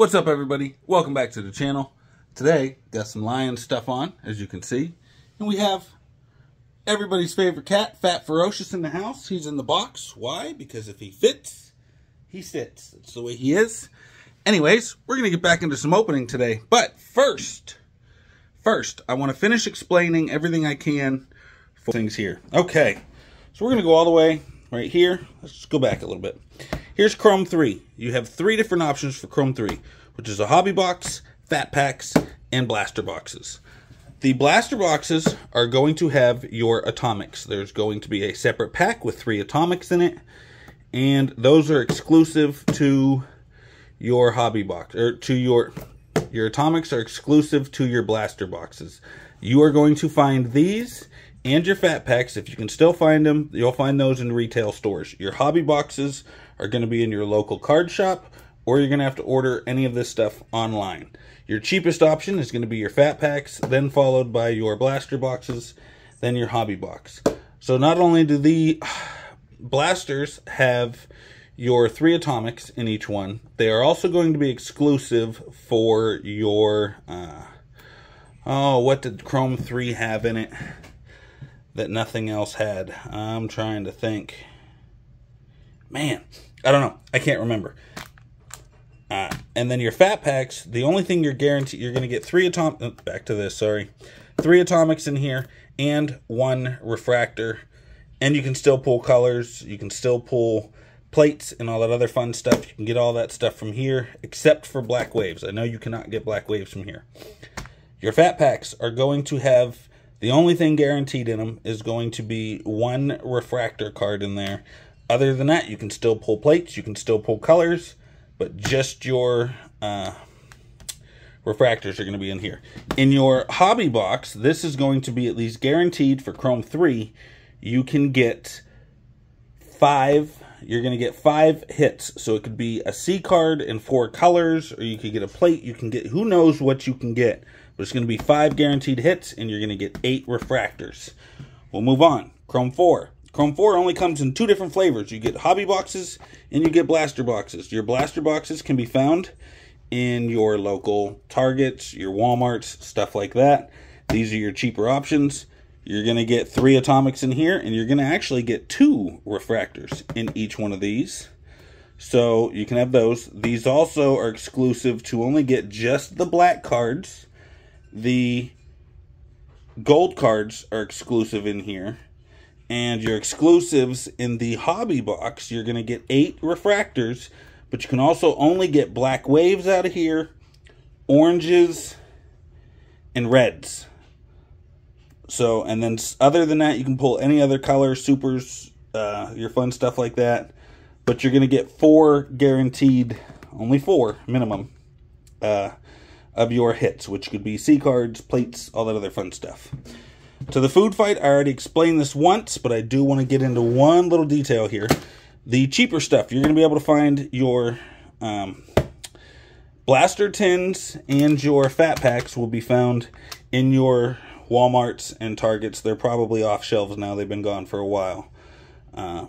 What's up everybody? Welcome back to the channel. Today, got some lion stuff on, as you can see. And we have everybody's favorite cat, Fat Ferocious in the house. He's in the box. Why? Because if he fits, he sits. That's the way he is. Anyways, we're going to get back into some opening today. But first, first, I want to finish explaining everything I can for things here. Okay, so we're going to go all the way right here. Let's go back a little bit. Here's Chrome 3. You have three different options for Chrome 3, which is a hobby box, fat packs, and blaster boxes. The blaster boxes are going to have your atomics. There's going to be a separate pack with three atomics in it, and those are exclusive to your hobby box, or to your, your atomics are exclusive to your blaster boxes. You are going to find these and your fat packs, if you can still find them, you'll find those in retail stores. Your hobby boxes are going to be in your local card shop, or you're going to have to order any of this stuff online. Your cheapest option is going to be your fat packs, then followed by your blaster boxes, then your hobby box. So not only do the blasters have your three atomics in each one, they are also going to be exclusive for your, uh, oh, what did Chrome 3 have in it? that nothing else had. I'm trying to think. Man, I don't know. I can't remember. Uh, and then your fat packs, the only thing you're guaranteed, you're going to get three atomic, oh, back to this, sorry. Three atomics in here and one refractor. And you can still pull colors. You can still pull plates and all that other fun stuff. You can get all that stuff from here, except for black waves. I know you cannot get black waves from here. Your fat packs are going to have the only thing guaranteed in them is going to be one refractor card in there. Other than that, you can still pull plates, you can still pull colors, but just your uh, refractors are going to be in here. In your hobby box, this is going to be at least guaranteed for Chrome 3. You can get five, you're going to get five hits. So it could be a C card in four colors, or you could get a plate. You can get, who knows what you can get. But it's going to be five guaranteed hits, and you're going to get eight refractors. We'll move on. Chrome 4. Chrome 4 only comes in two different flavors. You get hobby boxes and you get blaster boxes. Your blaster boxes can be found in your local Targets, your Walmarts, stuff like that. These are your cheaper options. You're going to get three atomics in here, and you're going to actually get two refractors in each one of these. So you can have those. These also are exclusive to only get just the black cards the gold cards are exclusive in here. And your exclusives in the hobby box, you're going to get eight refractors, but you can also only get black waves out of here, oranges, and reds. So, and then other than that, you can pull any other color, supers, uh, your fun stuff like that. But you're going to get four guaranteed, only four minimum, uh, of your hits, which could be C cards, plates, all that other fun stuff. To the food fight, I already explained this once, but I do want to get into one little detail here. The cheaper stuff, you're going to be able to find your um, blaster tins and your fat packs will be found in your Walmarts and Targets. They're probably off shelves now. They've been gone for a while. Uh,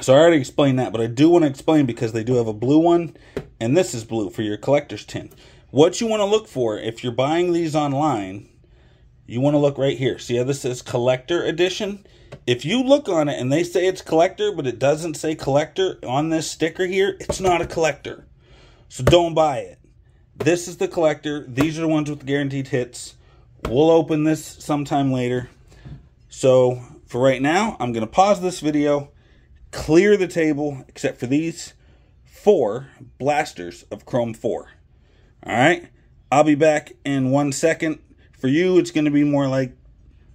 so I already explained that, but I do want to explain because they do have a blue one, and this is blue for your collector's tin. What you want to look for if you're buying these online, you want to look right here. See how this says collector edition? If you look on it and they say it's collector, but it doesn't say collector on this sticker here, it's not a collector. So don't buy it. This is the collector. These are the ones with the guaranteed hits. We'll open this sometime later. So for right now, I'm going to pause this video, clear the table, except for these four blasters of Chrome 4. All right. I'll be back in one second. For you, it's going to be more like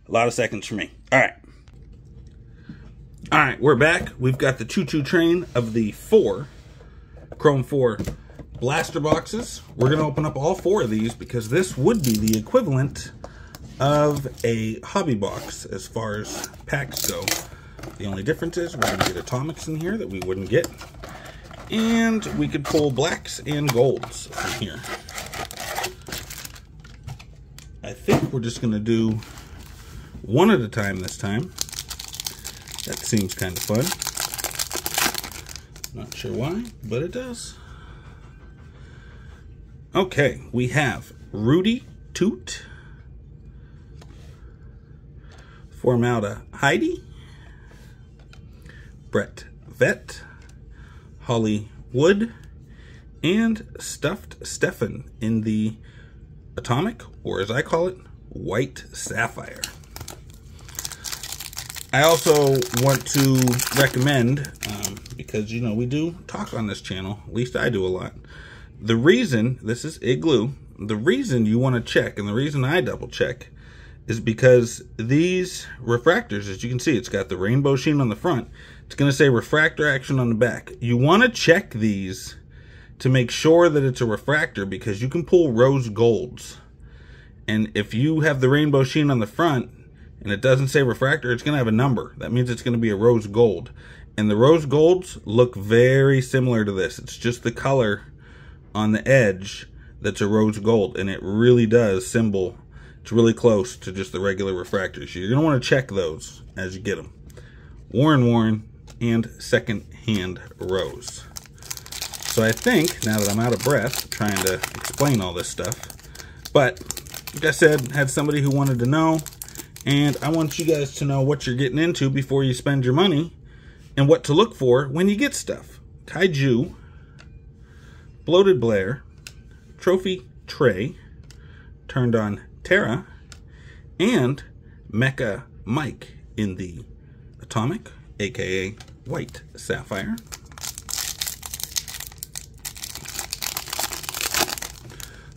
a lot of seconds for me. All right. All right, we're back. We've got the choo-choo train of the four Chrome 4 blaster boxes. We're going to open up all four of these because this would be the equivalent of a hobby box as far as packs go. The only difference is we're going to get atomics in here that we wouldn't get. And we could pull blacks and golds from here. I think we're just going to do one at a time this time. That seems kind of fun. Not sure why, but it does. Okay, we have Rudy Toot, Formalda Heidi, Brett Vet, Holly Wood, and Stuffed Stefan in the Atomic, or as I call it, White Sapphire. I also want to recommend, um, because, you know, we do talk on this channel, at least I do a lot. The reason, this is Igloo, the reason you want to check, and the reason I double check, is because these refractors, as you can see, it's got the rainbow sheen on the front. It's going to say refractor action on the back. You want to check these to make sure that it's a refractor because you can pull rose golds. And if you have the rainbow sheen on the front, and it doesn't say refractor, it's going to have a number. That means it's going to be a rose gold. And the rose golds look very similar to this. It's just the color on the edge that's a rose gold. And it really does symbol, it's really close to just the regular refractors. You're going to want to check those as you get them. Warren Warren and second hand rose. So I think, now that I'm out of breath trying to explain all this stuff, but like I said, had somebody who wanted to know, and I want you guys to know what you're getting into before you spend your money and what to look for when you get stuff. Kaiju, Bloated Blair, Trophy Trey, Turned on Terra, and Mecha Mike in the Atomic, aka White Sapphire.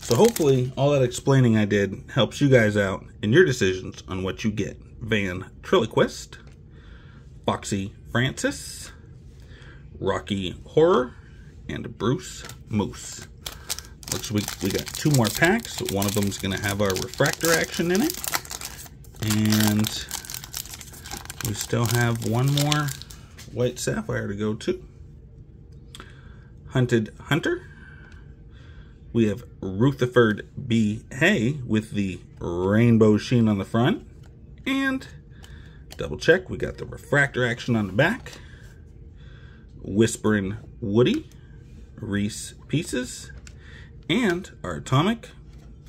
So hopefully all that explaining I did helps you guys out in your decisions on what you get. Van Triloquist, Foxy Francis, Rocky Horror, and Bruce Moose. Looks like we, we got two more packs. One of them is going to have our refractor action in it. And we still have one more white sapphire to go to. Hunted Hunter we have Rutherford B. Hay with the rainbow sheen on the front. And double check, we got the refractor action on the back. Whispering Woody, Reese Pieces, and our Atomic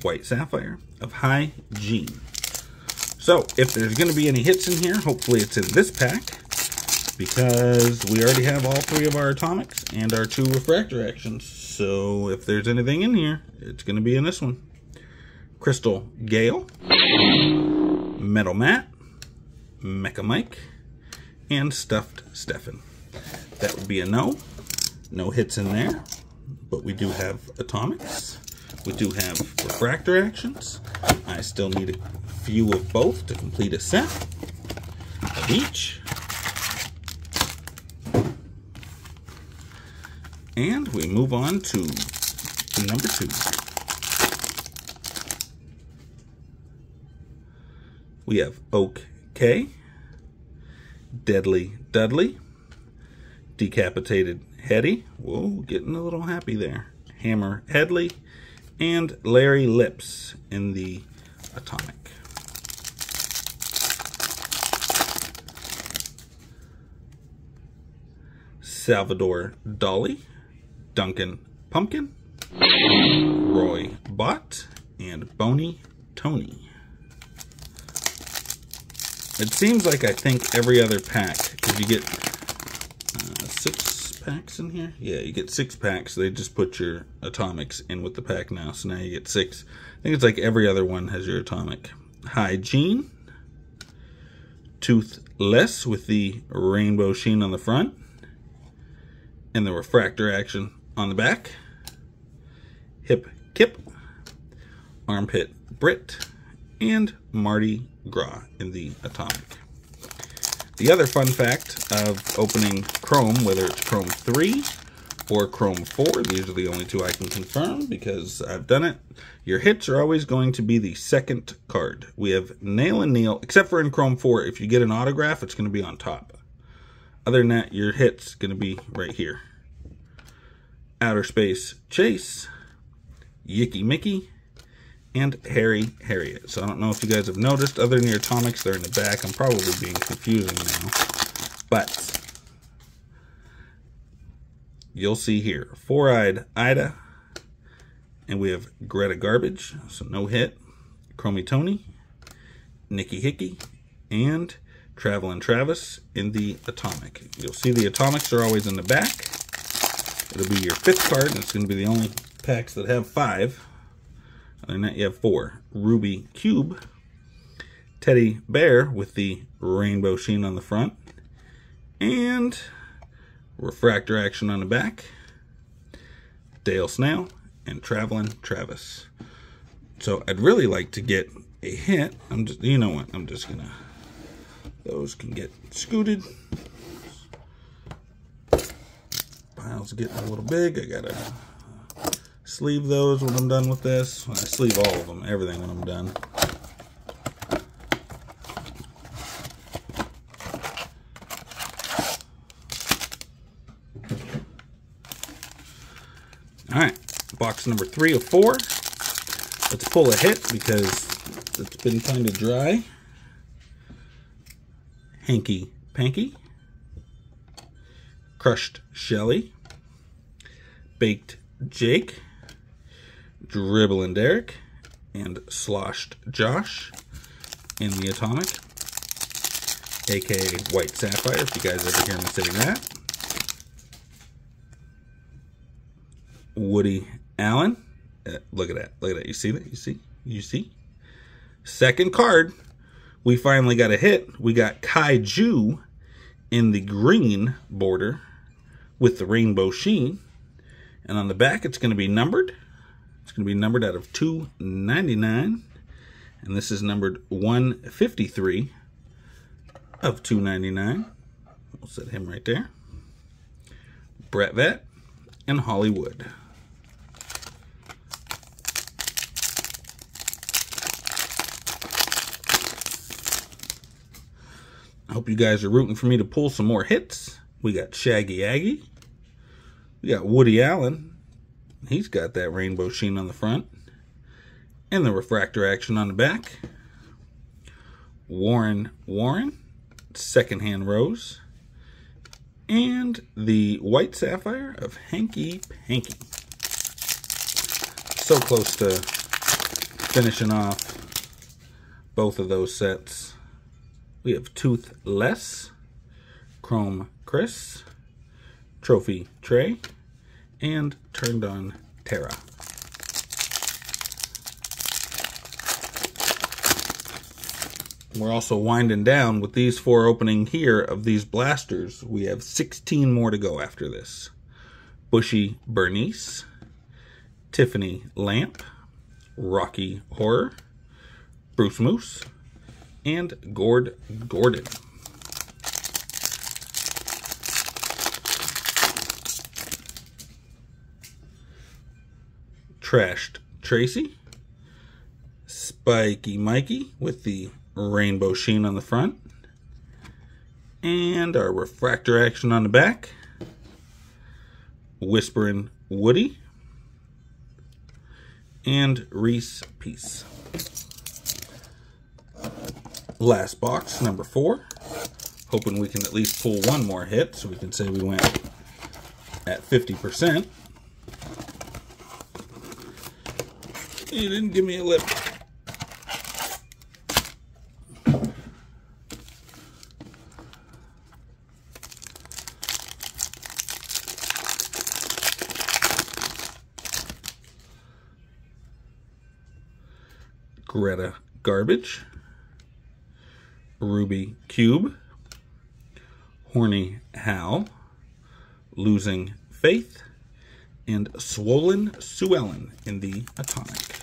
White Sapphire of High Gene. So, if there's going to be any hits in here, hopefully it's in this pack because we already have all three of our atomics and our two refractor actions. So if there's anything in here, it's going to be in this one. Crystal Gale, Metal Matt, Mecha Mike, and Stuffed Stefan. That would be a no. No hits in there, but we do have atomics. We do have refractor actions. I still need a few of both to complete a set of each. And we move on to number two. We have Oak K, Deadly Dudley, Decapitated Hetty, whoa, getting a little happy there, Hammer Headley, and Larry Lips in the Atomic. Salvador Dolly, Duncan Pumpkin, Roy Bott, and Bony Tony. It seems like I think every other pack, because you get uh, six packs in here? Yeah, you get six packs. They just put your atomics in with the pack now, so now you get six. I think it's like every other one has your atomic. Hygiene, Toothless with the rainbow sheen on the front, and the refractor action on the back. Hip Kip, Armpit Brit, and Mardi Gras in the Atomic. The other fun fact of opening Chrome, whether it's Chrome 3 or Chrome 4, these are the only two I can confirm because I've done it. Your hits are always going to be the second card. We have Nail and Neil, except for in Chrome 4, if you get an autograph, it's going to be on top. Other than that, your hit's going to be right here. Outer Space Chase, Yicky Mickey, and Harry Harriet. So I don't know if you guys have noticed, other than your atomics, they're in the back. I'm probably being confusing now. But you'll see here, Four-Eyed Ida, And we have Greta Garbage, so no hit. Chromie Tony, Nikki Hickey, and Traveling Travis in the Atomic. You'll see the Atomics are always in the back. It'll be your fifth card, and it's going to be the only packs that have five. Other than that, you have four. Ruby Cube, Teddy Bear with the rainbow sheen on the front, and refractor action on the back. Dale Snail and Traveling Travis. So I'd really like to get a hit. I'm just, you know what? I'm just gonna. Those can get scooted. Pile's getting a little big. I gotta sleeve those when I'm done with this. I sleeve all of them, everything when I'm done. All right, box number three of four. Let's pull a hit because it's been kind of dry. Hanky Panky. Crushed Shelly. Baked Jake. Dribbling Derek. And Sloshed Josh in the Atomic. AKA White Sapphire, if you guys ever hear me saying that. Woody Allen. Uh, look at that. Look at that. You see that? You see? You see? Second card. We finally got a hit. We got Kaiju in the green border with the rainbow sheen. And on the back, it's going to be numbered. It's going to be numbered out of 299. And this is numbered 153 of 299. We'll set him right there. Brett Vet and Hollywood. I hope you guys are rooting for me to pull some more hits. We got Shaggy Aggie. We got Woody Allen. He's got that rainbow sheen on the front. And the refractor action on the back. Warren Warren. Secondhand Rose. And the White Sapphire of Hanky Panky. So close to finishing off both of those sets. We have Toothless, Chrome Chris, Trophy Trey, and Turned on Terra. We're also winding down with these four opening here of these blasters. We have 16 more to go after this. Bushy Bernice, Tiffany Lamp, Rocky Horror, Bruce Moose, and Gord Gordon. Trashed Tracy, Spiky Mikey with the rainbow sheen on the front, and our refractor action on the back, Whispering Woody, and Reese Peace. Last box, number four. Hoping we can at least pull one more hit so we can say we went at 50%. You didn't give me a lip. Greta Garbage. Ruby Cube, Horny Hal, Losing Faith, and Swollen Suellen in the Atomic.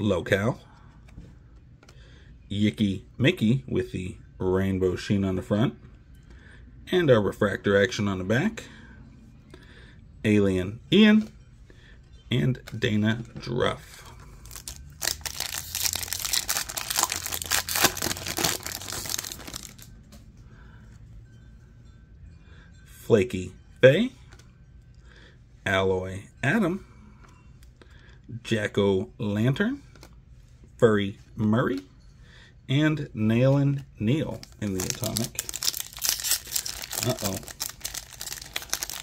Locale, Yicky Mickey with the rainbow sheen on the front, and our refractor action on the back. Alien Ian, and Dana Druff. Flaky Faye, Alloy Adam, Jacko Lantern, Furry Murray, and Nailin Neil in the Atomic. Uh-oh.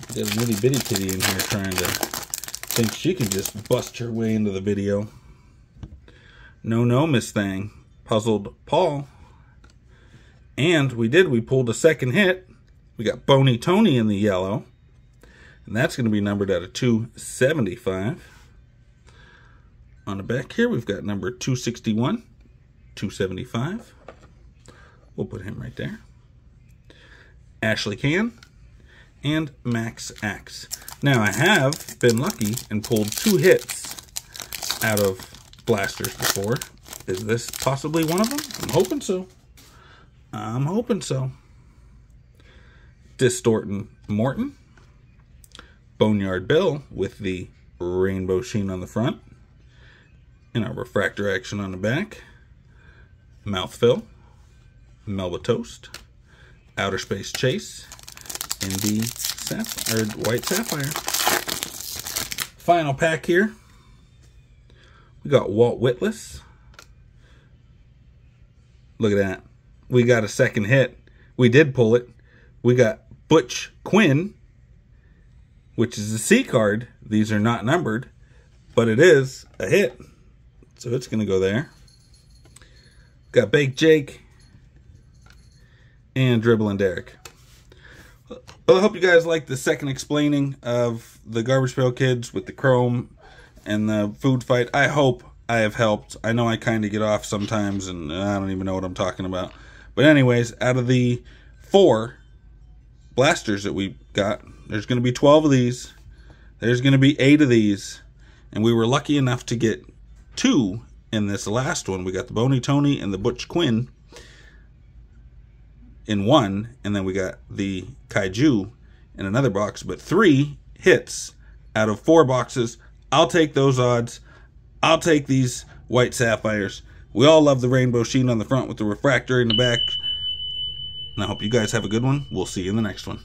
Got a nitty bitty kitty in here trying to think she can just bust her way into the video. No, no, Miss Thing. Puzzled Paul. And we did, we pulled a second hit. We got Bony Tony in the yellow. And that's going to be numbered out of 275. On the back here, we've got number 261, 275. We'll put him right there. Ashley Can, and Max Axe. Now, I have been lucky and pulled two hits out of blasters before. Is this possibly one of them? I'm hoping so. I'm hoping so. Distortin Morton. Boneyard Bill with the rainbow sheen on the front. And our refractor action on the back. Mouthfill. Melba Toast. Outer Space Chase, and the sapphire, white sapphire. Final pack here. We got Walt Whitless. Look at that. We got a second hit. We did pull it. We got Butch Quinn, which is a C card. These are not numbered, but it is a hit. So it's going to go there. Got Baked Jake, and Dribbling Derek. Well, I hope you guys like the second explaining of the Garbage Pail Kids with the Chrome and the food fight. I hope I have helped. I know I kind of get off sometimes and I don't even know what I'm talking about. But anyways, out of the four blasters that we got, there's going to be 12 of these. There's going to be eight of these. And we were lucky enough to get two in this last one. We got the Bony Tony and the Butch Quinn in one, and then we got the kaiju in another box, but three hits out of four boxes. I'll take those odds. I'll take these white sapphires. We all love the rainbow sheen on the front with the refractor in the back. And I hope you guys have a good one. We'll see you in the next one.